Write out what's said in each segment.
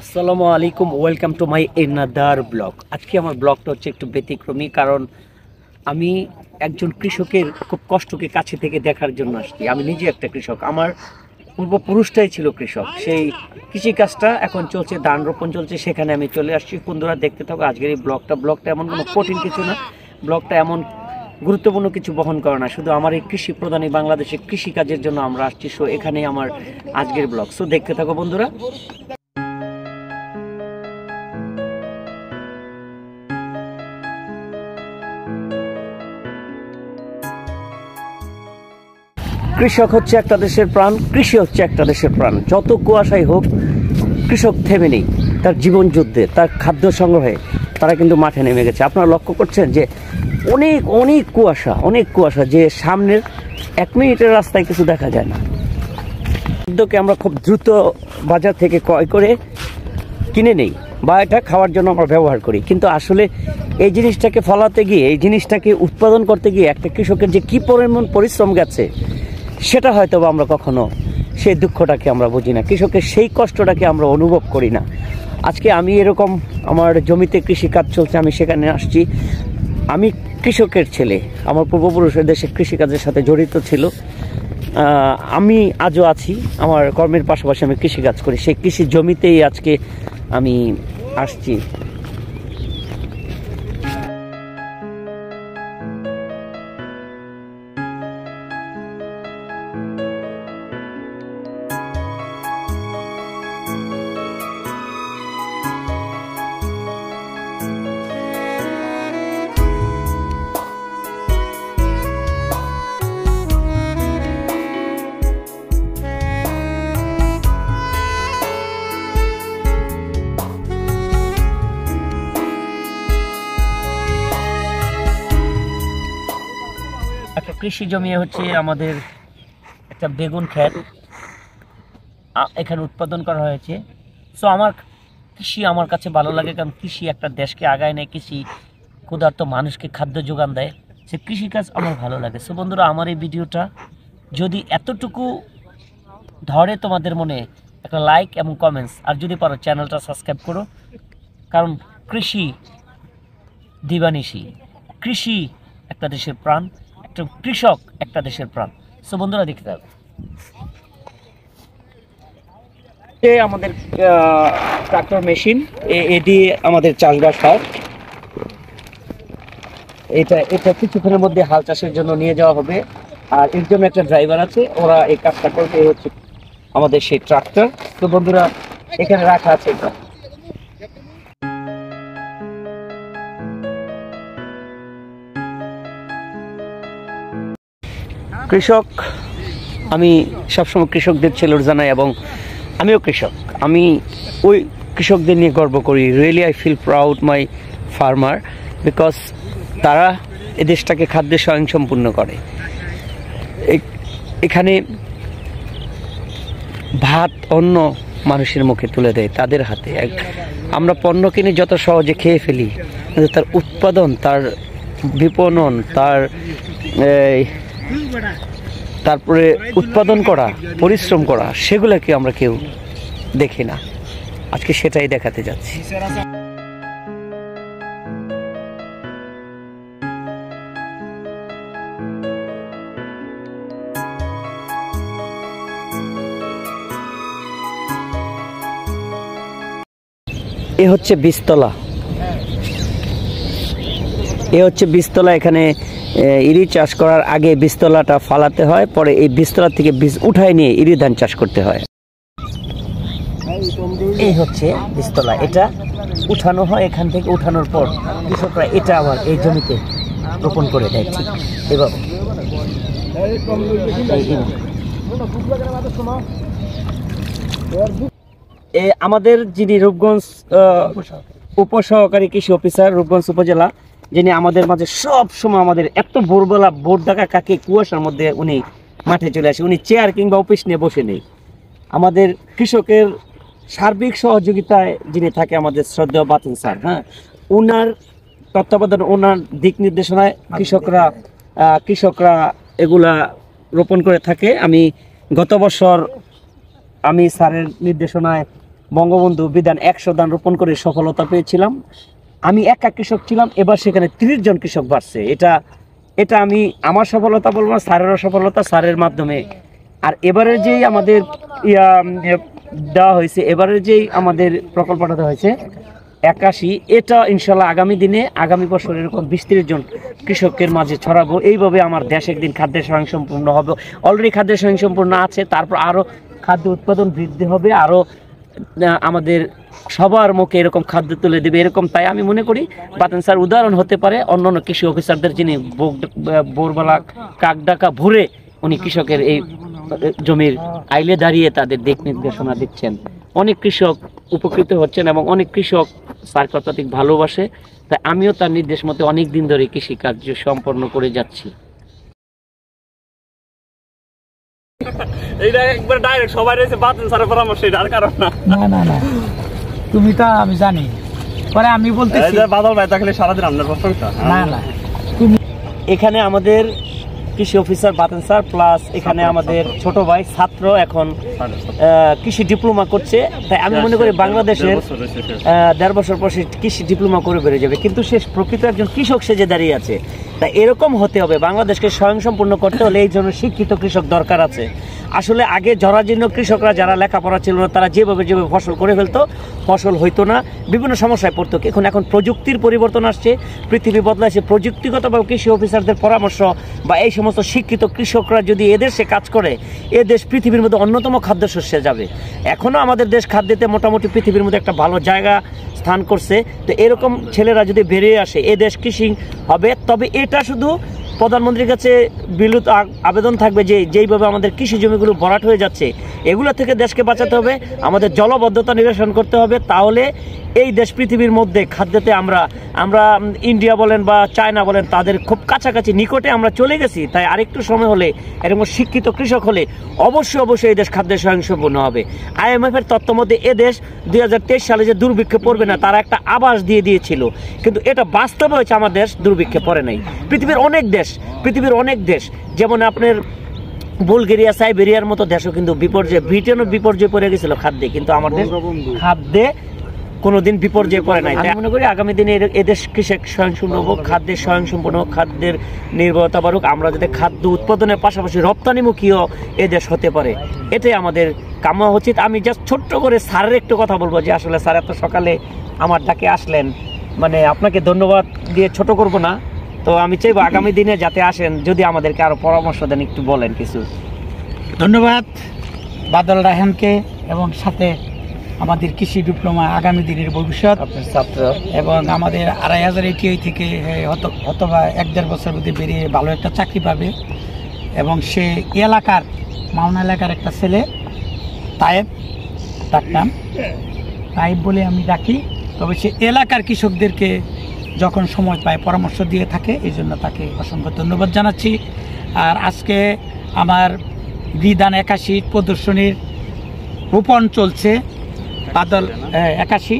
আসসালামু আলাইকুম, welcome to my another blog আজকে আমার ব্লগটা হচ্ছে একটু ব্যতিক্রমী, কারণ আমি একজন কৃষকের খুব কষ্টকে কাছে থেকে দেখার জন্য আসছি। আমি নিজে একটা কৃষক, আমার পূর্বপুরুষটাই ছিল কৃষক। সেই কৃষিকাজটা এখন চলছে, ধান রোপণ চলছে, সেখানে আমি চলে আসছি। বন্ধুরা, দেখতে থাকো, আজকের এই ব্লগটা ব্লগটা এমন কোনো কঠিন কিছু না। ব্লগটা এমন গুরুত্বপূর্ণ কিছু বহন করে না, শুধু আমার এই কৃষি প্রধান এই বাংলাদেশে কৃষিকাজের জন্য আমরা আসছি। সো এখানেই আমার আজকের ব্লগ সো দেখতে থাকো, বন্ধুরা। কৃষক হচ্ছে একটা দেশের প্রাণ, কৃষি হচ্ছে একটা দেশের প্রাণ। যত কুয়াশাই হোক, কৃষক থেমে নেই তার জীবন যুদ্ধে, তার খাদ্য সংগ্রহে, তারা কিন্তু মাঠে নেমে গেছে। আপনারা লক্ষ্য করছেন যে অনেক অনেক কুয়াশা অনেক কুয়াশা যে সামনের এক মিনিটের রাস্তায় কিছু দেখা যায় না। খাদ্যকে আমরা খুব দ্রুত বাজার থেকে ক্রয় করে কিনে নেই বা এটা খাওয়ার জন্য আমরা ব্যবহার করি। কিন্তু আসলে এই জিনিসটাকে ফলাতে গিয়ে, এই জিনিসটাকে উৎপাদন করতে গিয়ে একটা কৃষকের যে কী পরিমাণ পরিশ্রম গেছে সেটা হয়তো আমরা কখনো সেই দুঃখটাকে আমরা বুঝি না। কৃষকের সেই কষ্টটাকে আমরা অনুভব করি না। আজকে আমি এরকম আমার জমিতে কৃষিকাজ চলছে, আমি সেখানে আসছি। আমি কৃষকের ছেলে, আমার পূর্বপুরুষের দেশে কৃষিকাজের সাথে জড়িত ছিল। আমি আজও আছি, আমার কর্মের পাশাপাশি আমি কৃষিকাজ করি। সেই কৃষি জমিতেই আজকে আমি আসছি। কৃষি জমি হচ্ছে আমাদের একটা বেগুন ক্ষেত এখানে উৎপাদন করা হয়েছে। সো আমার কৃষি আমার কাছে ভালো লাগে কারণ কৃষি একটা দেশকে আগায় নেয়, কৃষি ক্ষুধার্ত মানুষকে খাদ্য যোগান দেয়। সে কৃষিকাজ আমার ভালো লাগে। সো বন্ধুরা, আমার এই ভিডিওটা যদি এতটুকু ধরে তোমাদের মনে, একটা লাইক এবং কমেন্টস আর যদি পারো চ্যানেলটা সাবস্ক্রাইব করো, কারণ কৃষি দিবানিশি। কৃষি একটা দেশের প্রাণ। কৃষক একটা দেশের প্রাণ। সো বন্ধুরা, দেখতে হবে আমাদের ট্রাক্টর মেশিন এটি আমাদের চাষবাস হয়। এটা এটা কিছুক্ষণের মধ্যে হাল চাষের জন্য নিয়ে যাওয়া হবে। আর এর জন্য একটা ড্রাইভার আছে, ওরা এই কাজটা করবে হচ্ছে আমাদের সেই ট্রাক্টর তো বন্ধুরা, এখানে রাখা আছে এটা। কৃষক, আমি সবসময় কৃষকদের ছেলের জানাই এবং আমিও কৃষক। আমি ওই কৃষকদের নিয়ে গর্ব করি। Really I feel proud my farmer because তারা এ দেশটাকে খাদ্যে স্বয়ংসম্পূর্ণ করে। এখানে ভাত অন্য মানুষের মুখে তুলে দেয়, তাদের হাতে। আমরা পণ্য কিনে যত সহজে খেয়ে ফেলি, কিন্তু তার উৎপাদন, তার বিপণন, তার তারপরে উৎপাদন করা, পরিশ্রম করা, সেগুলোকে আমরা কেউ দেখি না। আজকে সেটাই দেখাতে যাচ্ছি। এ হচ্ছে বীজতলা। এ হচ্ছে বীজতলা, এখানে ইরি চাষ করার আগে বীজতলাটা ফালাতে হয়, পরে এই বীজতলা থেকে বীজ উঠায় নিয়ে ইরি ধান চাষ করতে হয়। এই হচ্ছে বীজতলা, এটা উঠানো হয় এখান থেকে উঠানোর পর কৃষকরা এটা আবার এই জমিতে রোপণ করে দেয়, ঠিক এভাবে। আমাদের যিনি রূপগঞ্জ উপসহকারী কৃষি অফিসার রূপগঞ্জ উপজেলা যিনি আমাদের মাঝে সব সময় আমাদের এত ভোরবেলা ভোর ডাকা কাকে কুয়াশার মধ্যে উনি মাঠে চলে আসে, উনি চেয়ার কিংবা অফিস নিয়ে বসে নেই। আমাদের কৃষকের সার্বিক সহযোগিতায় যিনি থাকে আমাদের শ্রদ্ধেয় বাতিল স্যার হ্যাঁ? ওনার তত্ত্বাবধান ওনার দিক নির্দেশনায় কৃষকরা কৃষকরা এগুলা রোপণ করে থাকে। আমি গত বছর আমি স্যারের নির্দেশনায় বঙ্গবন্ধু বিধান একশো দান রোপণ করে সফলতা পেয়েছিলাম। আমি একা কৃষক ছিলাম, এবার সেখানে তিরিশ জন কৃষক বাড়ছে। এটা এটা আমি, আমার সফলতা বলব না, স্যারেরও সফলতা, স্যারের মাধ্যমে। আর এবারের যেই আমাদের ইয়া দেওয়া হয়েছে, এবারের যেই আমাদের প্রকল্পটা দেওয়া হয়েছে, একাশি, এটা ইনশাল্লাহ আগামী দিনে, আগামী বছর এরকম বিশ জন কৃষকের মাঝে ছড়াবো। এইভাবে আমার দেশ একদিন খাদ্যের স্বয়ংসম্পূর্ণ হবে। অলরেডি খাদ্যের স্বয়ংসম্পূর্ণ আছে, তারপর আরও খাদ্য উৎপাদন বৃদ্ধি হবে আরও আমাদের সবার মুখে এরকম খাদ্য তুলে দেবে এরকম, তাই আমি মনে করি বাতেন স্যার উদাহরণ হতে পারে। অন্য অন্য কৃষি অফিসারদের যিনি বোরবেলা কাক ডাকা ভরে উনি কৃষকের এই জমির আইলে দাঁড়িয়ে তাদের দিক নির্দেশনা দিচ্ছেন। অনেক কৃষক উপকৃত হচ্ছেন এবং অনেক কৃষক স্যার অত্যাধিক ভালোবাসে। তাই আমিও তার নির্দেশ মতে অনেক দিন ধরে কৃষিকার্য সম্পন্ন করে যাচ্ছি। এইটা একবার ডাইরেক্ট সবাই রয়েছে বাতিল স্যারের পরামর্শ এটা আর কারণ না। না না তুমি তো আমি জানি। পরে আমি বলতেছি। বাদল ভাই থাকলে সারাদিন আপনার প্রশংসা না না। এখানে আমাদের কৃষি অফিসার বাতেন স্যার প্লাস এখানে আমাদের ছোট ভাই ছাত্র এখন কৃষি ডিপ্লোমা করছে। তাই আমি মনে করি বাংলাদেশের দেড় বছর পর সে কৃষি ডিপ্লোমা করে বেড়ে যাবে। কিন্তু সে প্রকৃত একজন কৃষক সেজে দাঁড়িয়ে আছে। তাই এরকম হতে হবে। বাংলাদেশকে স্বয়ংসম্পূর্ণ করতে হলে এই জন্য শিক্ষিত কৃষক দরকার আছে। আসলে আগে জরাজীর্ণ কৃষকরা যারা লেখাপড়া ছিল না, তারা যেভাবে যেভাবে ফসল করে ফেলতো, ফসল হইতো না। বিভিন্ন সমস্যায় পড়তো। এখন এখন প্রযুক্তির পরিবর্তন আসছে, পৃথিবী বদলাচ্ছে প্রযুক্তিগতভাবে কৃষি অফিসারদের পরামর্শ বা এই সমস্ত শিক্ষিত কৃষকরা যদি এদেশে কাজ করে, এ দেশ পৃথিবীর মধ্যে অন্যতম খাদ্যশস্যে যাবে। এখনও আমাদের দেশ খাদ্যেতে মোটামুটি পৃথিবীর মধ্যে একটা ভালো জায়গা স্থান করছে। তো এরকম ছেলেরা যদি বেরিয়ে আসে, এ দেশ কৃষি হবে, তবে এটা শুধু প্রধানমন্ত্রীর কাছে বিলুত আবেদন থাকবে যে যেইভাবে আমাদের কৃষি জমিগুলো ভরাট হয়ে যাচ্ছে, এগুলো থেকে দেশকে বাঁচাতে হবে, আমাদের জলবদ্ধতা নিরসন করতে হবে, তাহলে এই দেশ পৃথিবীর মধ্যে খাদ্যতে আমরা আমরা ইন্ডিয়া বলেন বা চায়না বলেন, তাদের খুব কাছাকাছি নিকটে আমরা চলে গেছি, তাই আরেকটু সময় হলে এরকম শিক্ষিত কৃষক হলে অবশ্যই অবশ্যই এই দেশ খাদ্যের স্বয়ংসম্পূর্ণ হবে। আইএমএফ এর তত্ত্ব মধ্যে এ দেশ দুই হাজার তেইশ সালে যে দুর্ভিক্ষে পড়বে না, তারা একটা আবাস দিয়ে দিয়েছিল, কিন্তু এটা বাস্তবে হয়েছে, আমার দেশ দুর্ভিক্ষে পড়ে নাই। পৃথিবীর অনেক দেশ পৃথিবীর অনেক দেশ যেমন আপনার বুলগেরিয়া সাইবেরিয়ার মতো দেশও কিন্তু বিপর্যয় ব্রিটেনও বিপর্যয় পড়ে গেছিল খাদ্যে কিন্তু আমাদের খাদ্যে কোনোদিন বিপর্যয় পড়ে নাই। তাই আমি মনে করি আগামী দিনে এদেশ কৃষক স্বয়ংসম্পূর্ণ হোক খাদ্যের স্বয়ংসম্পূর্ণ হোক খাদ্যের নির্ভরতা বাড়ুক আমরা যাতে খাদ্য উৎপাদনের পাশাপাশি রপ্তানিমুখীও এদেশ হতে পারে। এটাই আমাদের কাম্য উচিত। আমি জাস্ট ছোট্ট করে স্যারের একটু কথা বলব যে আসলে স্যার এত সকালে আমার ডাকে আসলেন। মানে আপনাকে ধন্যবাদ দিয়ে ছোট করব না। তো আমি চাইব আগামী দিনে যাতে আসেন যদি আমাদেরকে আরও পরামর্শ দেন একটু বলেন কিছু। ধন্যবাদ বাদল রায়হানকে এবং সাথে আমাদের কৃষি ডিপ্লোমা আগামী দিনের ভবিষ্যৎ ছাত্র। এবং আমাদের আড়াই হাজার এটিআই থেকে অথবা এক দেড় বছর মধ্যে বেরিয়ে ভালো একটা চাকরি পাবে। এবং সে এলাকার মাওনা এলাকার একটা ছেলে তায়েব তার নাম। তাইব বলে আমি ডাকি। তবে সে এলাকার কৃষকদেরকে যখন সময় পায় পরামর্শ দিয়ে থাকে এই জন্য তাকে অসংখ্য ধন্যবাদ জানাচ্ছি। আর আজকে আমার বিধান একাশি প্রদর্শনীর রোপণ চলছে। বাদল একাশি।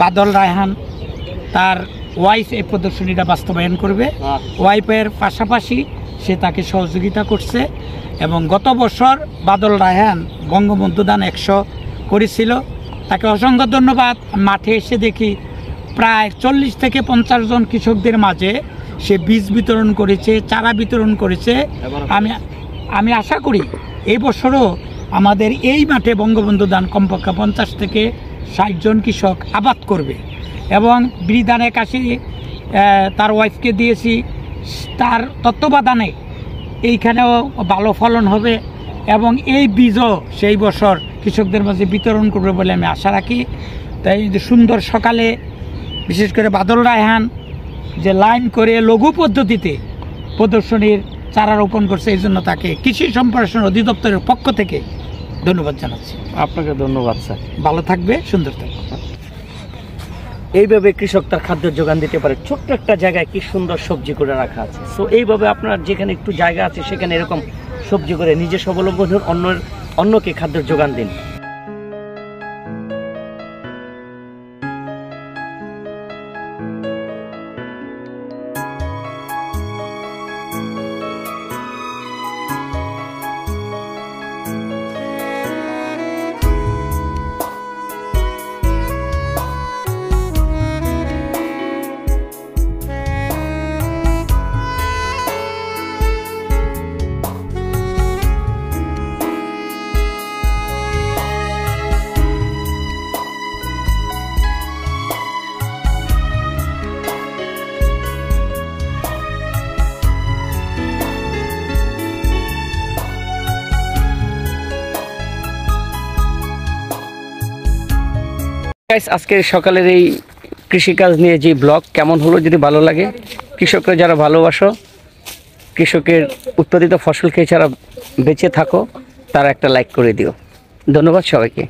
বাদল রায়হান তার ওয়াইফ এই প্রদর্শনীটা বাস্তবায়ন করবে। ওয়াইফের পাশাপাশি সে তাকে সহযোগিতা করছে এবং গত বছর বাদল রায়হান বঙ্গবন্ধু দান একশো করেছিল। তাকে অসংখ্য ধন্যবাদ। মাঠে এসে দেখি প্রায় চল্লিশ থেকে পঞ্চাশ জন কৃষকদের মাঝে সে বীজ বিতরণ করেছে চারা বিতরণ করেছে। আমি আমি আশা করি এই বছরও আমাদের এই মাঠে বঙ্গবন্ধু দান কমপক্ষে পঞ্চাশ থেকে ষাট জন কৃষক আবাদ করবে। এবং বিধান একাশি তার ওয়াইফকে দিয়েছি। তার তত্ত্বাবধানে এইখানেও ভালো ফলন হবে এবং এই বীজও সেই বছর কৃষকদের মাঝে বিতরণ করবে বলে আমি আশা রাখি। তাই সুন্দর সকালে বিশেষ করে বাদল রায়হান যে লাইন করে লঘু পদ্ধতিতে প্রদর্শনীর চারা রোপণ করছে এই জন্য তাকে কৃষি সম্প্রসারণ অধিদপ্তরের পক্ষ থেকে ধন্যবাদ জানাচ্ছি। আপনাকে ধন্যবাদ স্যার। ভালো থাকবে সুন্দর থাকবে। এইভাবে কৃষক তার খাদ্যের যোগান দিতে পারে। ছোট্ট একটা জায়গায় কি সুন্দর সবজি করে রাখা আছে। সো এইভাবে আপনার যেখানে একটু জায়গা আছে সেখানে এরকম সবজি করে নিজে স্বাবলম্বন হন অন্য অন্যকে খাদ্যের যোগান দিন। গাইস আজকের সকালের এই কৃষিকাজ নিয়ে যে ব্লগ, কেমন হলো যদি ভালো লাগে? কৃষকরা যারা ভালোবাসো, কৃষকের উৎপাদিত ফসল খেয়ে যারা বেঁচে থাকো, তারা একটা লাইক করে দিও। ধন্যবাদ সবাইকে।